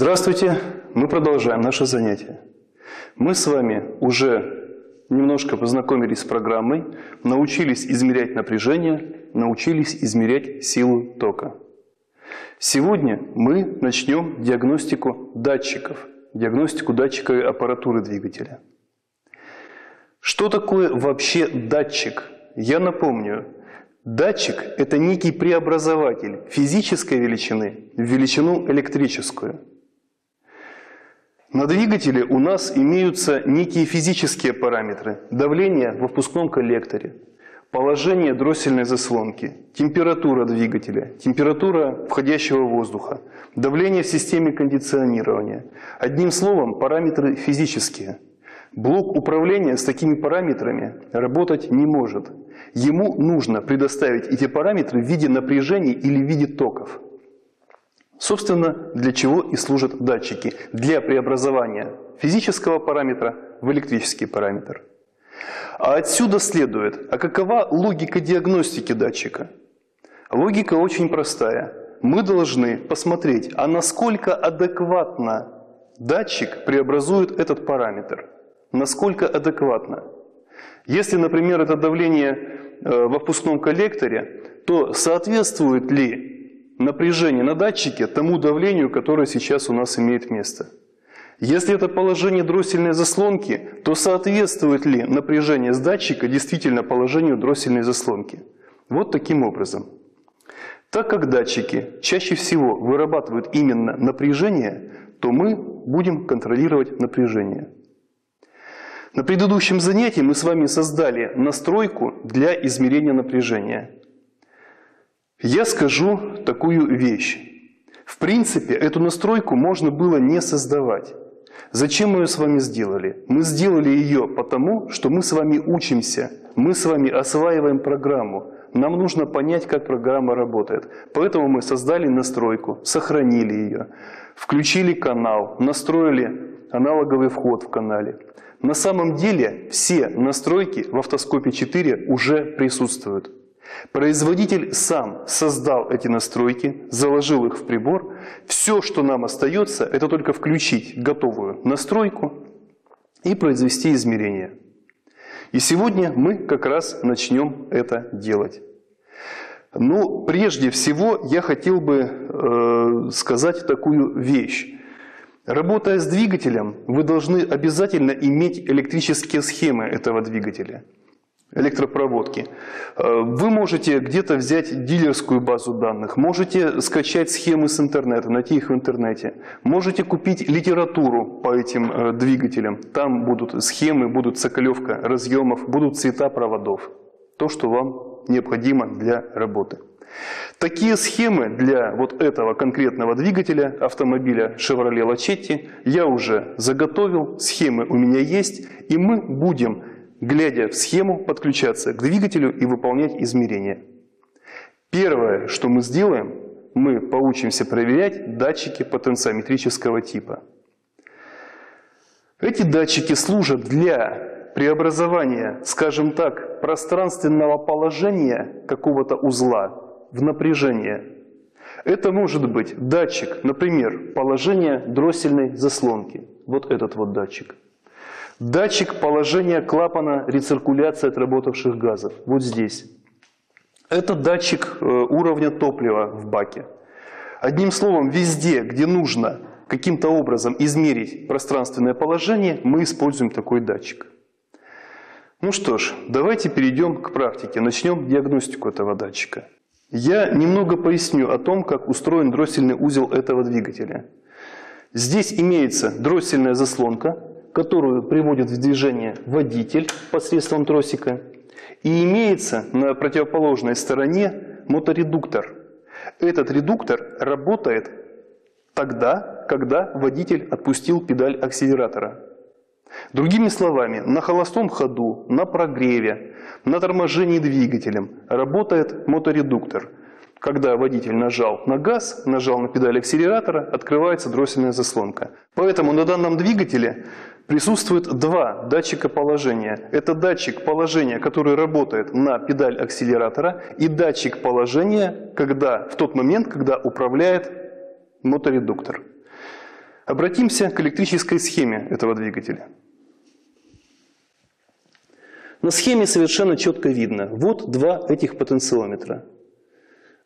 Здравствуйте! Мы продолжаем наше занятие. Мы с вами уже немножко познакомились с программой, научились измерять напряжение, научились измерять силу тока. Сегодня мы начнем диагностику датчиков, диагностику датчиковой аппаратуры двигателя. Что такое вообще датчик? Я напомню, датчик – это некий преобразователь физической величины в величину электрическую – на двигателе у нас имеются некие физические параметры. Давление во впускном коллекторе, положение дроссельной заслонки, температура двигателя, температура входящего воздуха, давление в системе кондиционирования. Одним словом, параметры физические. Блок управления с такими параметрами работать не может. Ему нужно предоставить эти параметры в виде напряжений или в виде токов. Собственно, для чего и служат датчики? Для преобразования физического параметра в электрический параметр. А отсюда следует, а какова логика диагностики датчика? Логика очень простая. Мы должны посмотреть, а насколько адекватно датчик преобразует этот параметр. Насколько адекватно. Если, например, это давление э, во впускном коллекторе, то соответствует ли напряжение на датчике тому давлению, которое сейчас у нас имеет место. Если это положение дроссельной заслонки, то соответствует ли напряжение с датчика действительно положению дроссельной заслонки? Вот таким образом. Так как датчики чаще всего вырабатывают именно напряжение, то мы будем контролировать напряжение. На предыдущем занятии мы с вами создали настройку для измерения напряжения. Я скажу такую вещь. В принципе, эту настройку можно было не создавать. Зачем мы ее с вами сделали? Мы сделали ее потому, что мы с вами учимся, мы с вами осваиваем программу. Нам нужно понять, как программа работает. Поэтому мы создали настройку, сохранили ее, включили канал, настроили аналоговый вход в канале. На самом деле все настройки в автоскопе 4 уже присутствуют. Производитель сам создал эти настройки, заложил их в прибор. Все, что нам остается, это только включить готовую настройку и произвести измерения. И сегодня мы как раз начнем это делать. Но прежде всего я хотел бы э, сказать такую вещь. Работая с двигателем, вы должны обязательно иметь электрические схемы этого двигателя – электропроводки. Э, вы можете где-то взять дилерскую базу данных, можете скачать схемы с интернета, найти их в интернете, можете купить литературу по этим э, двигателям. Там будут схемы, будут соколевка разъемов, будут цвета проводов. То, что вам необходимо для работы. Такие схемы для вот этого конкретного двигателя автомобиля Chevrolet Lachetti я уже заготовил, схемы у меня есть, и мы будем глядя в схему, подключаться к двигателю и выполнять измерения. Первое, что мы сделаем, мы поучимся проверять датчики потенциометрического типа. Эти датчики служат для преобразования, скажем так, пространственного положения какого-то узла в напряжение. Это может быть датчик, например, положение дроссельной заслонки. Вот этот вот датчик – Датчик положения клапана рециркуляции отработавших газов. Вот здесь. Это датчик э, уровня топлива в баке. Одним словом, везде, где нужно каким-то образом измерить пространственное положение, мы используем такой датчик. Ну что ж, давайте перейдем к практике. Начнем диагностику этого датчика. Я немного поясню о том, как устроен дроссельный узел этого двигателя. Здесь имеется дроссельная заслонка, которую приводит в движение водитель посредством тросика, и имеется на противоположной стороне моторедуктор. Этот редуктор работает тогда, когда водитель отпустил педаль акселератора. Другими словами, на холостом ходу, на прогреве, на торможении двигателем работает моторедуктор. Когда водитель нажал на газ, нажал на педаль акселератора, открывается дроссельная заслонка. Поэтому на данном двигателе присутствует два датчика положения. Это датчик положения, который работает на педаль акселератора, и датчик положения, когда, в тот момент, когда управляет моторедуктор. Обратимся к электрической схеме этого двигателя. На схеме совершенно четко видно. Вот два этих потенциометра.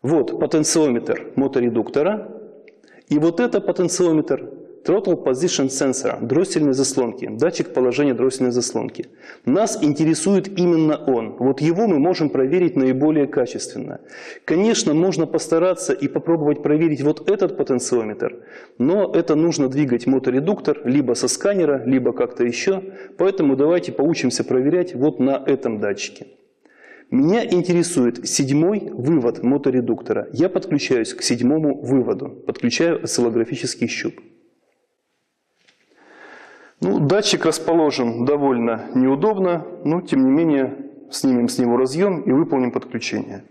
Вот потенциометр моторедуктора. И вот это потенциометр Throttle Position Sensor, дроссельной заслонки, датчик положения дроссельной заслонки. Нас интересует именно он. Вот его мы можем проверить наиболее качественно. Конечно, можно постараться и попробовать проверить вот этот потенциометр, но это нужно двигать моторедуктор либо со сканера, либо как-то еще. Поэтому давайте поучимся проверять вот на этом датчике. Меня интересует седьмой вывод моторедуктора. Я подключаюсь к седьмому выводу, подключаю осциллографический щуп. Ну, датчик расположен довольно неудобно, но тем не менее снимем с него разъем и выполним подключение.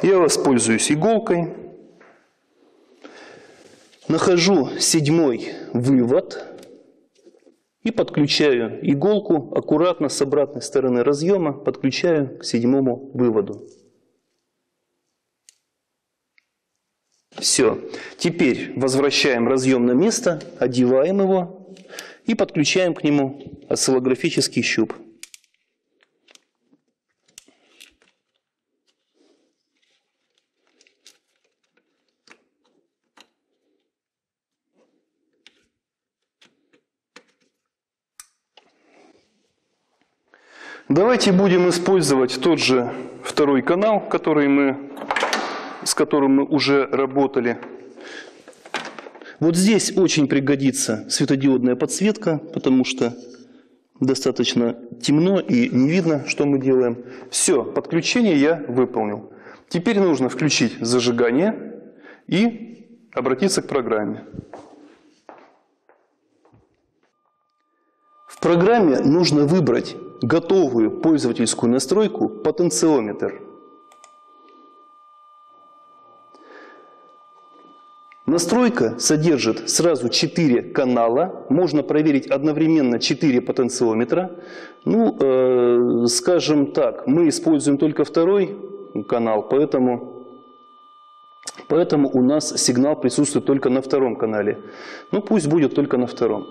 Я воспользуюсь иголкой. Нахожу седьмой вывод и подключаю иголку аккуратно с обратной стороны разъема, подключаю к седьмому выводу. Все. Теперь возвращаем разъем на место, одеваем его и подключаем к нему осциллографический щуп. Давайте будем использовать тот же второй канал, который мы, с которым мы уже работали. Вот здесь очень пригодится светодиодная подсветка, потому что достаточно темно и не видно, что мы делаем. Все, подключение я выполнил. Теперь нужно включить зажигание и обратиться к программе. В программе нужно выбрать готовую пользовательскую настройку потенциометр. Настройка содержит сразу 4 канала. Можно проверить одновременно 4 потенциометра. Ну, э, скажем так, мы используем только второй канал, поэтому, поэтому у нас сигнал присутствует только на втором канале. Ну, пусть будет только на втором.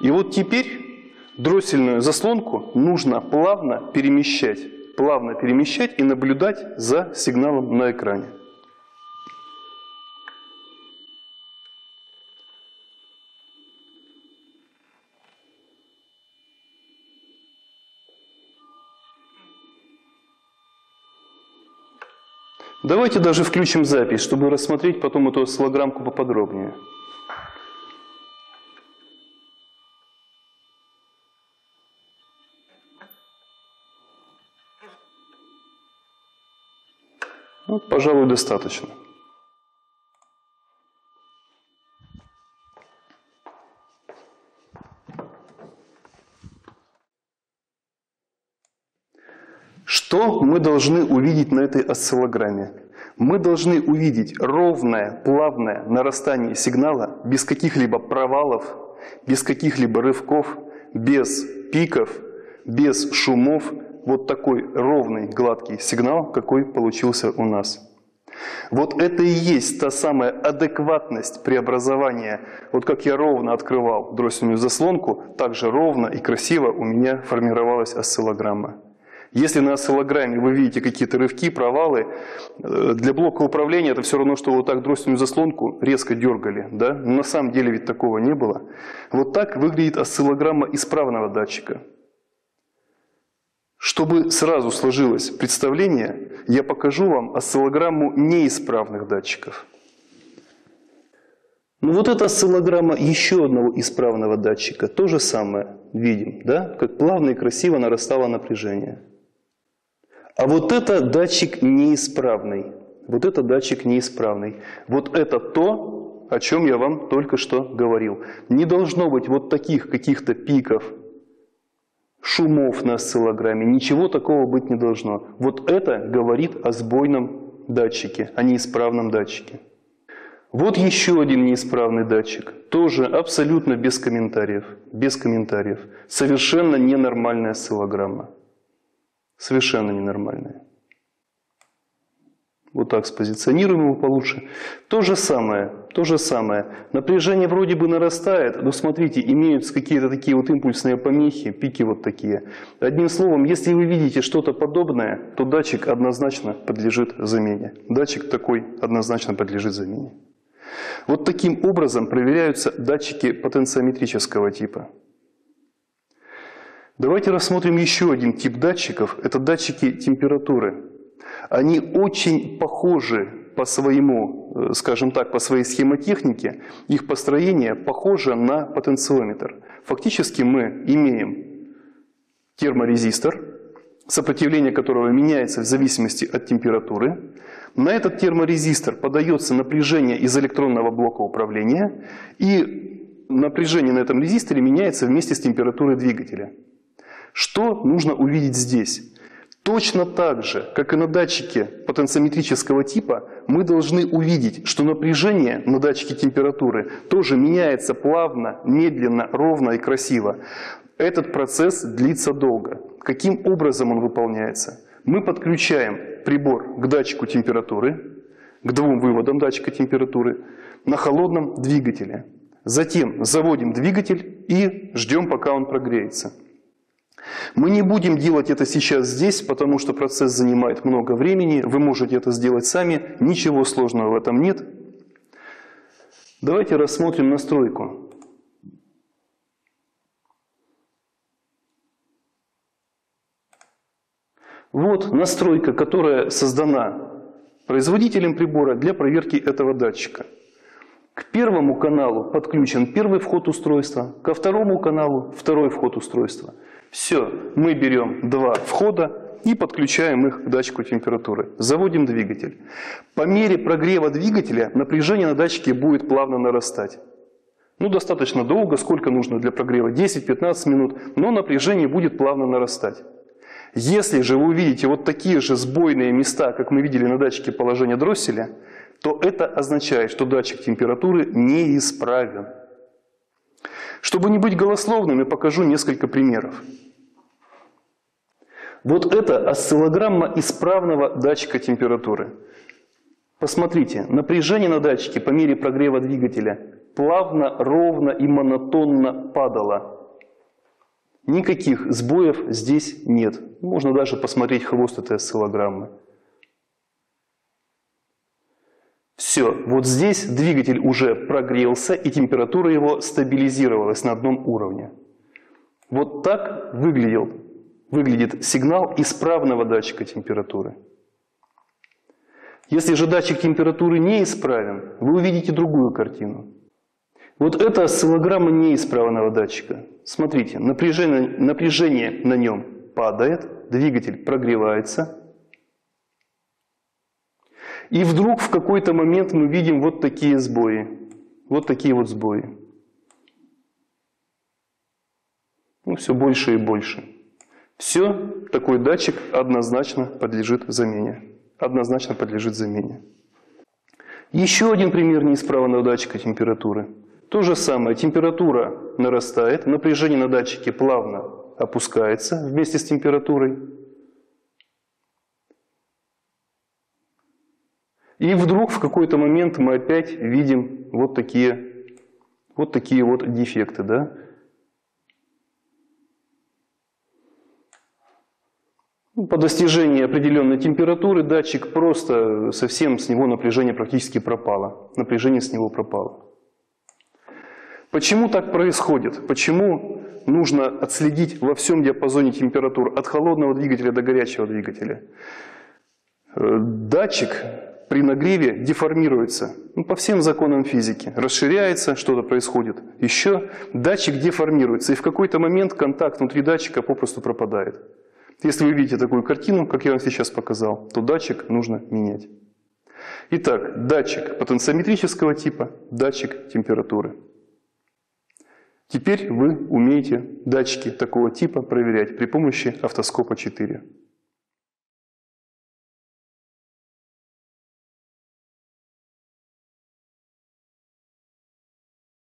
И вот теперь Дроссельную заслонку нужно плавно перемещать, плавно перемещать и наблюдать за сигналом на экране. Давайте даже включим запись, чтобы рассмотреть потом эту осциллограммку поподробнее. Ну, пожалуй, достаточно. Что мы должны увидеть на этой осциллограмме? Мы должны увидеть ровное, плавное нарастание сигнала без каких-либо провалов, без каких-либо рывков, без пиков, без шумов, вот такой ровный, гладкий сигнал, какой получился у нас. Вот это и есть та самая адекватность преобразования. Вот как я ровно открывал дроссельную заслонку, так же ровно и красиво у меня формировалась осциллограмма. Если на осциллограмме вы видите какие-то рывки, провалы, э, для блока управления это все равно, что вот так дроссельную заслонку резко дергали. Да? Но на самом деле ведь такого не было. Вот так выглядит осциллограмма исправного датчика. Чтобы сразу сложилось представление, я покажу вам осциллограмму неисправных датчиков. Ну вот эта осциллограмма еще одного исправного датчика. То же самое видим, да? как плавно и красиво нарастало напряжение. А вот это датчик неисправный. Вот это датчик неисправный. Вот это то, о чем я вам только что говорил. Не должно быть вот таких каких-то пиков шумов на осциллограмме, ничего такого быть не должно. Вот это говорит о сбойном датчике, а не исправном датчике. Вот еще один неисправный датчик, тоже абсолютно без комментариев, без комментариев. Совершенно ненормальная осциллограмма. Совершенно ненормальная. Вот так спозиционируем его получше. То же самое, то же самое. Напряжение вроде бы нарастает, но смотрите, имеются какие-то такие вот импульсные помехи, пики вот такие. Одним словом, если вы видите что-то подобное, то датчик однозначно подлежит замене. Датчик такой однозначно подлежит замене. Вот таким образом проверяются датчики потенциометрического типа. Давайте рассмотрим еще один тип датчиков. Это датчики температуры. Они очень похожи по своему, скажем так, по своей схемотехнике, их построение похоже на потенциометр. Фактически мы имеем терморезистор, сопротивление которого меняется в зависимости от температуры. На этот терморезистор подается напряжение из электронного блока управления, и напряжение на этом резисторе меняется вместе с температурой двигателя. Что нужно увидеть здесь? Точно так же, как и на датчике потенциометрического типа, мы должны увидеть, что напряжение на датчике температуры тоже меняется плавно, медленно, ровно и красиво. Этот процесс длится долго. Каким образом он выполняется? Мы подключаем прибор к датчику температуры, к двум выводам датчика температуры, на холодном двигателе. Затем заводим двигатель и ждем, пока он прогреется. Мы не будем делать это сейчас здесь, потому что процесс занимает много времени. Вы можете это сделать сами, ничего сложного в этом нет. Давайте рассмотрим настройку. Вот настройка, которая создана производителем прибора для проверки этого датчика. К первому каналу подключен первый вход устройства, ко второму каналу второй вход устройства – все, мы берем два входа и подключаем их к датчику температуры. Заводим двигатель. По мере прогрева двигателя напряжение на датчике будет плавно нарастать. Ну, достаточно долго, сколько нужно для прогрева? 10-15 минут, но напряжение будет плавно нарастать. Если же вы увидите вот такие же сбойные места, как мы видели на датчике положения дросселя, то это означает, что датчик температуры неисправен. Чтобы не быть голословным, я покажу несколько примеров. Вот это осциллограмма исправного датчика температуры. Посмотрите, напряжение на датчике по мере прогрева двигателя плавно, ровно и монотонно падало. Никаких сбоев здесь нет. Можно даже посмотреть хвост этой осциллограммы. Все, вот здесь двигатель уже прогрелся и температура его стабилизировалась на одном уровне. Вот так выглядел выглядит сигнал исправного датчика температуры. Если же датчик температуры неисправен, вы увидите другую картину. Вот это осциллограмма неисправного датчика. Смотрите, напряжение, напряжение на нем падает, двигатель прогревается. И вдруг в какой-то момент мы видим вот такие сбои. Вот такие вот сбои. Ну, все больше и больше. Все, такой датчик однозначно подлежит замене. Однозначно подлежит замене. Еще один пример неисправного датчика температуры. То же самое, температура нарастает, напряжение на датчике плавно опускается вместе с температурой. И вдруг в какой-то момент мы опять видим вот такие вот, такие вот дефекты. Да? Ну, по достижении определенной температуры датчик просто совсем с него напряжение практически пропало. Напряжение с него пропало. Почему так происходит? Почему нужно отследить во всем диапазоне температур от холодного двигателя до горячего двигателя? Э, датчик при нагреве деформируется ну, по всем законам физики. Расширяется, что-то происходит. Еще датчик деформируется, и в какой-то момент контакт внутри датчика попросту пропадает. Если вы видите такую картину, как я вам сейчас показал, то датчик нужно менять. Итак, датчик потенциометрического типа, датчик температуры. Теперь вы умеете датчики такого типа проверять при помощи автоскопа 4.